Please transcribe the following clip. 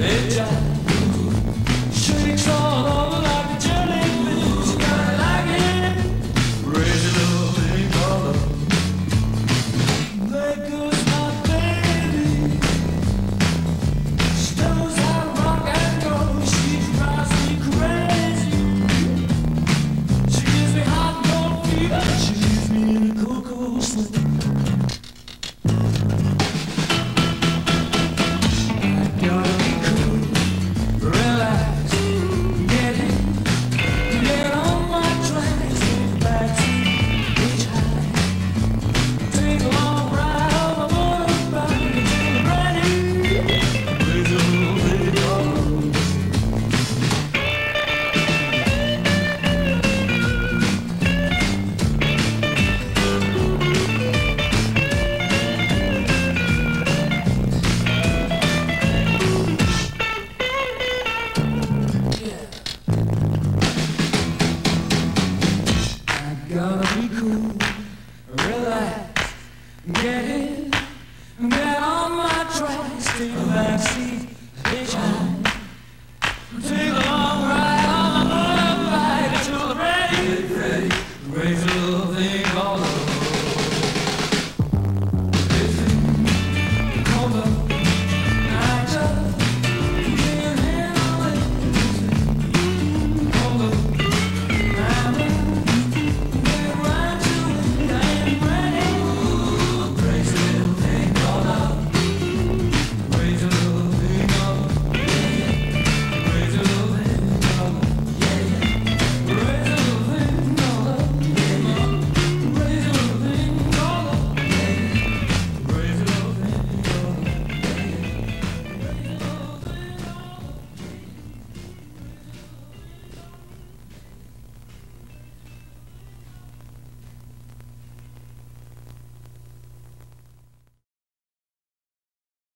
Ella be cool. Relax, get in, get on my track, stay back,